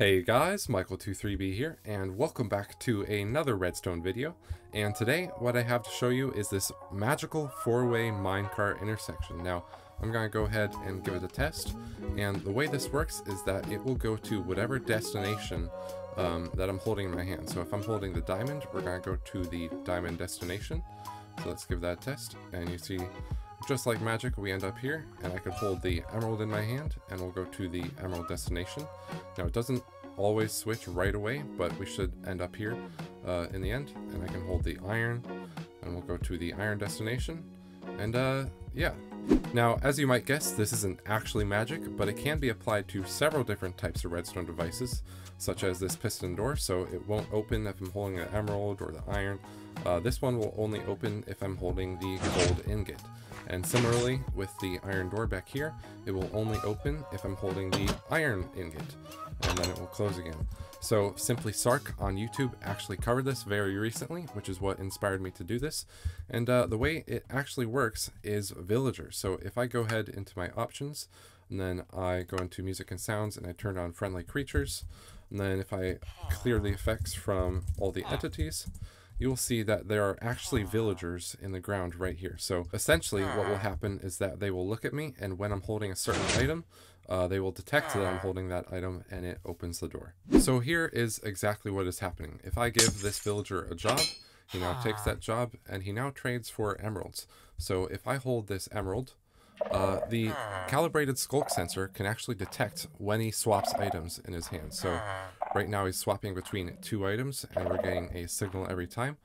Hey guys, Michael23B here, and welcome back to another redstone video. And today, what I have to show you is this magical four-way minecart intersection. Now, I'm to go ahead and give it a test, and the way this works is that it will go to whatever destination um, that I'm holding in my hand. So if I'm holding the diamond, we're to go to the diamond destination. So let's give that a test, and you see just like magic, we end up here, and I can hold the emerald in my hand, and we'll go to the emerald destination. Now, it doesn't always switch right away, but we should end up here uh, in the end, and I can hold the iron, and we'll go to the iron destination, and uh, yeah. Now, as you might guess, this isn't actually magic, but it can be applied to several different types of redstone devices, such as this piston door, so it won't open if I'm holding the emerald or the iron. Uh, this one will only open if I'm holding the gold ingot. And similarly, with the iron door back here, it will only open if I'm holding the iron ingot, and then it will close again. So Simply Sarc on YouTube actually covered this very recently, which is what inspired me to do this. And uh, the way it actually works is villagers. So if I go ahead into my options, and then I go into music and sounds, and I turn on friendly creatures, and then if I clear the effects from all the entities, you'll see that there are actually villagers in the ground right here. So essentially what will happen is that they will look at me and when I'm holding a certain item, uh, they will detect that I'm holding that item and it opens the door. So here is exactly what is happening. If I give this villager a job, he now takes that job and he now trades for emeralds. So if I hold this emerald, uh, the calibrated sculk sensor can actually detect when he swaps items in his hand. So right now he's swapping between two items and we're getting a signal every time.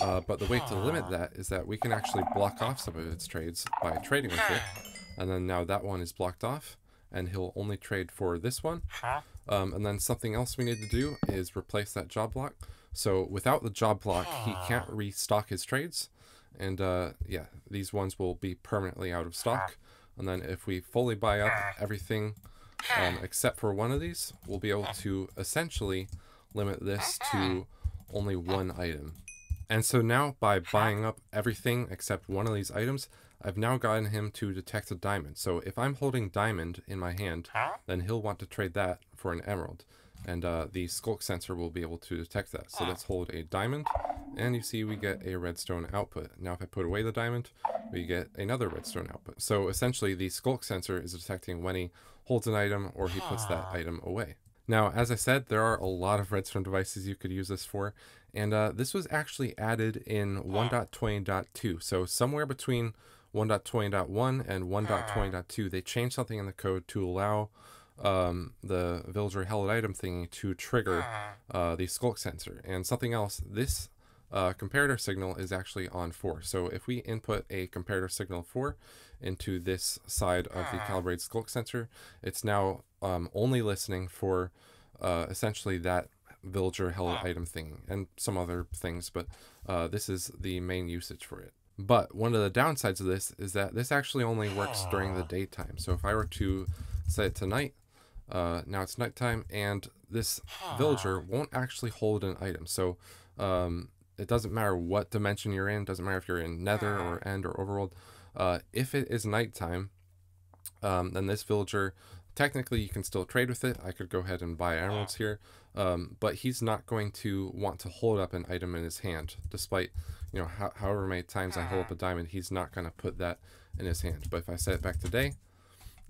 Uh, but the way to limit that is that we can actually block off some of its trades by trading with it. And then now that one is blocked off and he'll only trade for this one. Um, and then something else we need to do is replace that job block. So without the job block, he can't restock his trades. And uh, yeah, these ones will be permanently out of stock. And then if we fully buy up everything um, except for one of these, we'll be able to essentially limit this to only one item. And so now by buying up everything except one of these items, I've now gotten him to detect a diamond. So if I'm holding diamond in my hand, then he'll want to trade that for an emerald. And uh, the sculk sensor will be able to detect that. So let's hold a diamond, and you see we get a redstone output. Now if I put away the diamond, we get another redstone output. So essentially the sculk sensor is detecting when he holds an item or he puts that item away. Now, as I said, there are a lot of redstone devices you could use this for, and uh, this was actually added in 1.20.2. So somewhere between 1.20.1 and 1.20.2, they changed something in the code to allow um, the villager held item thingy to trigger uh, the sculk sensor. And something else, this uh, comparator signal is actually on 4. So if we input a comparator signal 4 into this side of the calibrated sculk sensor, it's now um, only listening for uh, essentially that villager held item thing and some other things, but uh, this is the main usage for it. But one of the downsides of this is that this actually only works during the daytime. So if I were to set it to night, uh, now it's nighttime, and this villager won't actually hold an item. So um, it doesn't matter what dimension you're in, doesn't matter if you're in nether or end or overworld. Uh, if it is nighttime, um, then this villager, technically you can still trade with it. I could go ahead and buy emeralds here, um, but he's not going to want to hold up an item in his hand, despite, you know, ho however many times I hold up a diamond, he's not going to put that in his hand. But if I set it back to day,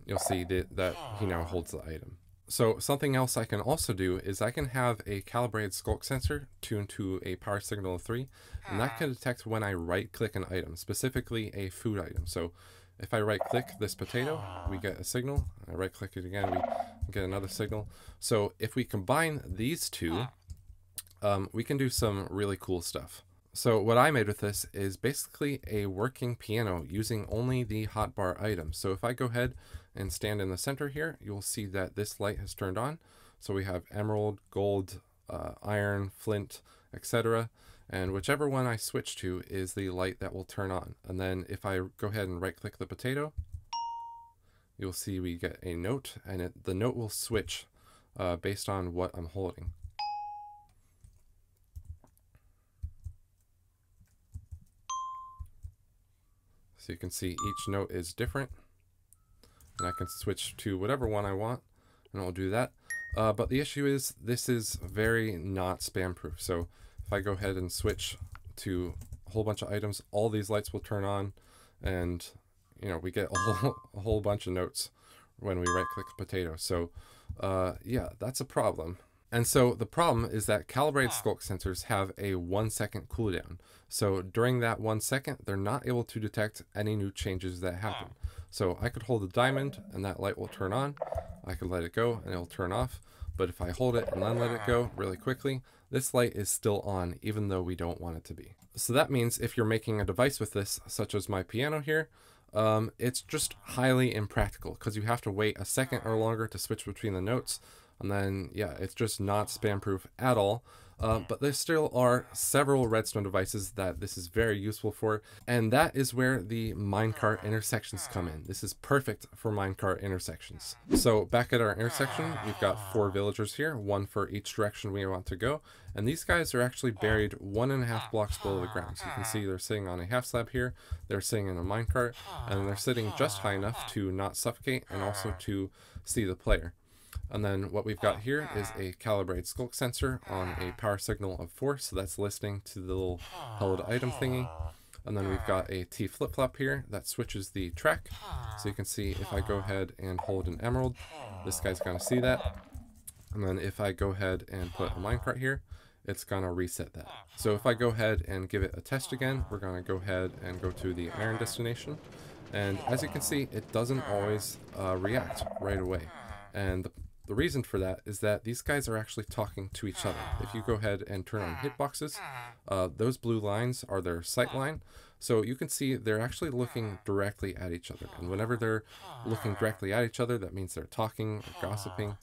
you'll see that, that he now holds the item. So something else I can also do is I can have a calibrated sculk sensor tuned to a power signal of 3, and that can detect when I right-click an item, specifically a food item. So if I right-click this potato, we get a signal. I right-click it again, we get another signal. So if we combine these two, um, we can do some really cool stuff. So what I made with this is basically a working piano using only the hotbar items. So if I go ahead and stand in the center here, you'll see that this light has turned on. So we have emerald, gold, uh, iron, flint, etc. And whichever one I switch to is the light that will turn on. And then if I go ahead and right click the potato, you'll see we get a note and it, the note will switch uh, based on what I'm holding. So you can see each note is different. And I can switch to whatever one I want, and I'll do that. Uh, but the issue is this is very not spam proof. So if I go ahead and switch to a whole bunch of items, all these lights will turn on and you know, we get a whole, a whole bunch of notes when we right click potato. So uh, yeah, that's a problem. And so the problem is that calibrated sculk sensors have a one second cooldown. So during that one second, they're not able to detect any new changes that happen. So I could hold the diamond and that light will turn on. I could let it go and it'll turn off. But if I hold it and then let it go really quickly, this light is still on even though we don't want it to be. So that means if you're making a device with this, such as my piano here, um, it's just highly impractical because you have to wait a second or longer to switch between the notes. And then, yeah, it's just not spam proof at all. Uh, but there still are several Redstone devices that this is very useful for, and that is where the minecart intersections come in. This is perfect for minecart intersections. So back at our intersection, we've got four villagers here, one for each direction we want to go, and these guys are actually buried one and a half blocks below the ground. So you can see they're sitting on a half slab here, they're sitting in a minecart, and they're sitting just high enough to not suffocate and also to see the player. And then what we've got here is a calibrated sculk sensor on a power signal of 4, so that's listening to the little held item thingy. And then we've got a T flip-flop here that switches the track. So you can see if I go ahead and hold an emerald, this guy's going to see that. And then if I go ahead and put a minecart here, it's going to reset that. So if I go ahead and give it a test again, we're going to go ahead and go to the iron destination. And as you can see, it doesn't always uh, react right away. And the the reason for that is that these guys are actually talking to each other. If you go ahead and turn on hitboxes, uh, those blue lines are their sight line. So you can see they're actually looking directly at each other. And whenever they're looking directly at each other, that means they're talking or gossiping.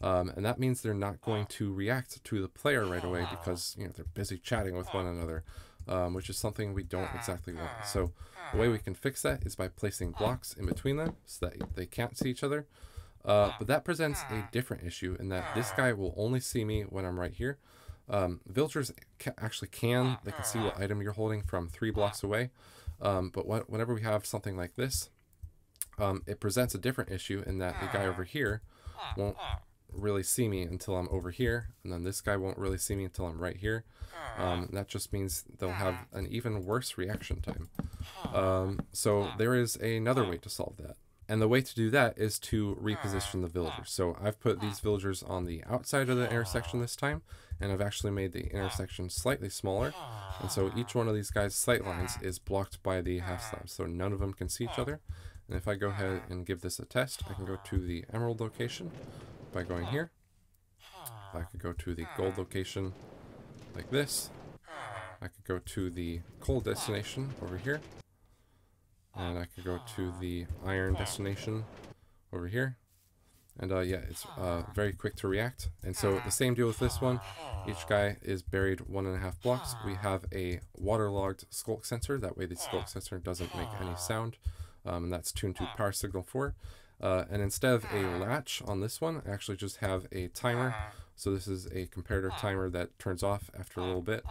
Um, and that means they're not going to react to the player right away because you know they're busy chatting with one another, um, which is something we don't exactly want. So the way we can fix that is by placing blocks in between them so that they can't see each other. Uh, but that presents a different issue in that this guy will only see me when I'm right here. Um, villagers ca actually can, they can see what item you're holding from three blocks away. Um, but what, whenever we have something like this, um, it presents a different issue in that the guy over here won't really see me until I'm over here, and then this guy won't really see me until I'm right here. Um, that just means they'll have an even worse reaction time. Um, so there is another way to solve that. And the way to do that is to reposition the ah. villagers. So I've put these ah. villagers on the outside of the intersection ah. this time, and I've actually made the intersection slightly smaller. And so each one of these guys' sight lines is blocked by the half slabs, so none of them can see each other. And if I go ahead and give this a test, I can go to the emerald location by going here. I could go to the gold location like this. I could go to the coal destination over here. And I could go to the iron destination over here. And uh, yeah, it's uh, very quick to react. And so the same deal with this one. Each guy is buried one and a half blocks. We have a waterlogged sculk sensor. That way the sculk sensor doesn't make any sound. Um, and that's tuned to power signal 4. Uh, and instead of a latch on this one, I actually just have a timer. So this is a comparator timer that turns off after a little bit.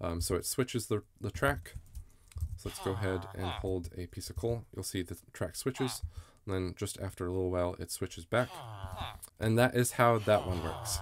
Um, so it switches the, the track so let's go ahead and hold a piece of coal. You'll see the track switches. And then just after a little while, it switches back. And that is how that one works.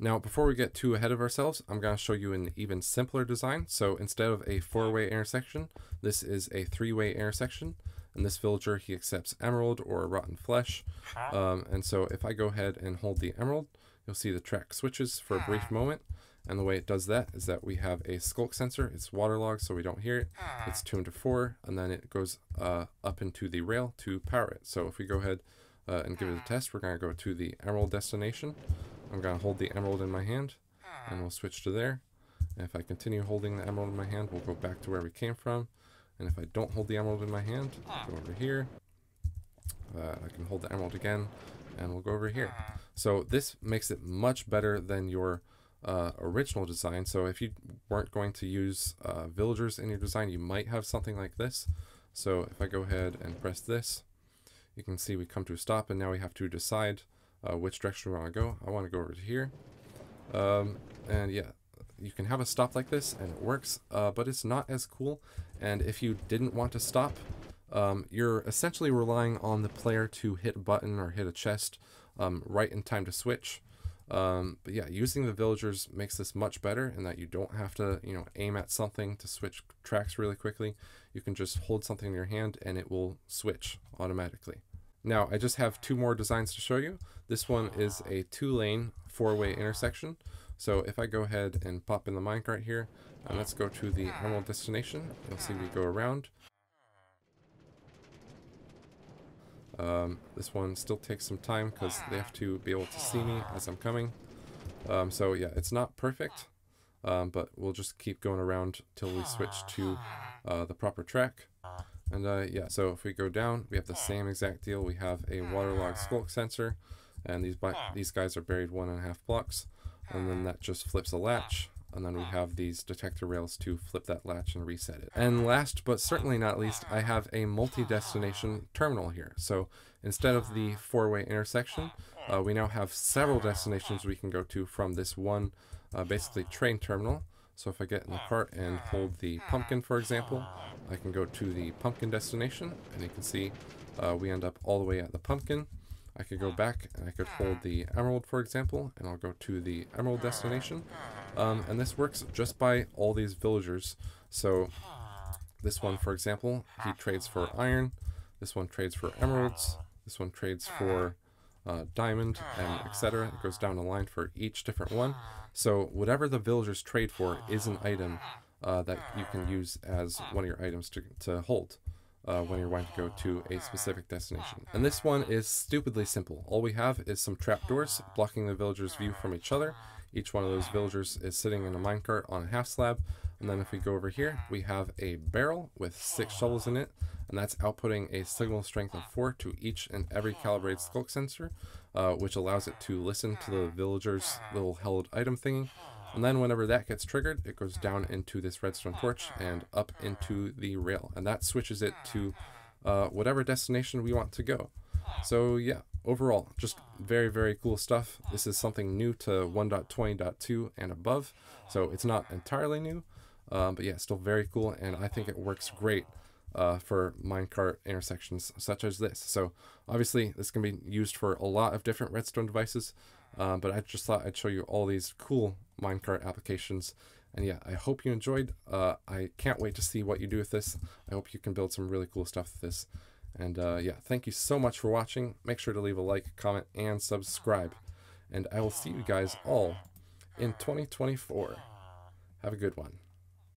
Now, before we get too ahead of ourselves, I'm going to show you an even simpler design. So instead of a four-way intersection, this is a three-way intersection. And this villager, he accepts emerald or rotten flesh. Um, and so if I go ahead and hold the emerald, you'll see the track switches for a brief moment. And the way it does that is that we have a sculk sensor. It's waterlogged, so we don't hear it. It's tuned to 4, and then it goes uh, up into the rail to power it. So if we go ahead uh, and give it a test, we're going to go to the emerald destination. I'm going to hold the emerald in my hand, and we'll switch to there. And if I continue holding the emerald in my hand, we'll go back to where we came from. And if I don't hold the emerald in my hand, go over here. Uh, I can hold the emerald again, and we'll go over here. So this makes it much better than your uh, original design. So if you weren't going to use uh, villagers in your design, you might have something like this. So if I go ahead and press this, you can see we come to a stop and now we have to decide uh, which direction we want to go. I want to go over to here. Um, and yeah, you can have a stop like this and it works, uh, but it's not as cool. And if you didn't want to stop, um, you're essentially relying on the player to hit a button or hit a chest um, right in time to switch. Um, but yeah, using the villagers makes this much better in that you don't have to, you know, aim at something to switch tracks really quickly. You can just hold something in your hand and it will switch automatically. Now, I just have two more designs to show you. This one is a two-lane, four-way intersection. So if I go ahead and pop in the minecart here, and let's go to the emerald destination, you'll see we go around. Um, this one still takes some time because they have to be able to see me as I'm coming. Um, so yeah, it's not perfect, um, but we'll just keep going around till we switch to uh, the proper track. And uh, yeah, so if we go down, we have the same exact deal. We have a waterlogged sculk sensor, and these these guys are buried one and a half blocks, and then that just flips a latch, and then we have these detector rails to flip that latch and reset it. And last but certainly not least, I have a multi-destination terminal here. So instead of the four-way intersection, uh, we now have several destinations we can go to from this one uh, basically train terminal. So if I get in the cart and hold the pumpkin, for example, I can go to the pumpkin destination, and you can see uh, we end up all the way at the pumpkin. I could go back and I could hold the emerald, for example, and I'll go to the emerald destination. Um, and this works just by all these villagers. So this one, for example, he trades for iron. This one trades for emeralds. This one trades for uh, diamond, and etc. It goes down the line for each different one. So whatever the villagers trade for is an item uh, that you can use as one of your items to, to hold uh, when you're wanting to go to a specific destination. And this one is stupidly simple. All we have is some trapdoors blocking the villagers' view from each other. Each one of those villagers is sitting in a minecart on a half slab. And then if we go over here, we have a barrel with six shovels in it, and that's outputting a signal strength of 4 to each and every calibrated sculk sensor, uh, which allows it to listen to the villager's little held item thingy. And then whenever that gets triggered, it goes down into this redstone torch and up into the rail. And that switches it to uh, whatever destination we want to go. So yeah, overall, just very, very cool stuff. This is something new to 1.20.2 and above. So it's not entirely new, um, but yeah, still very cool. And I think it works great uh, for minecart intersections such as this. So obviously this can be used for a lot of different redstone devices, um, but I just thought I'd show you all these cool minecart applications. And yeah, I hope you enjoyed. Uh, I can't wait to see what you do with this. I hope you can build some really cool stuff with this. And uh, yeah, thank you so much for watching. Make sure to leave a like, comment, and subscribe. And I will see you guys all in 2024. Have a good one.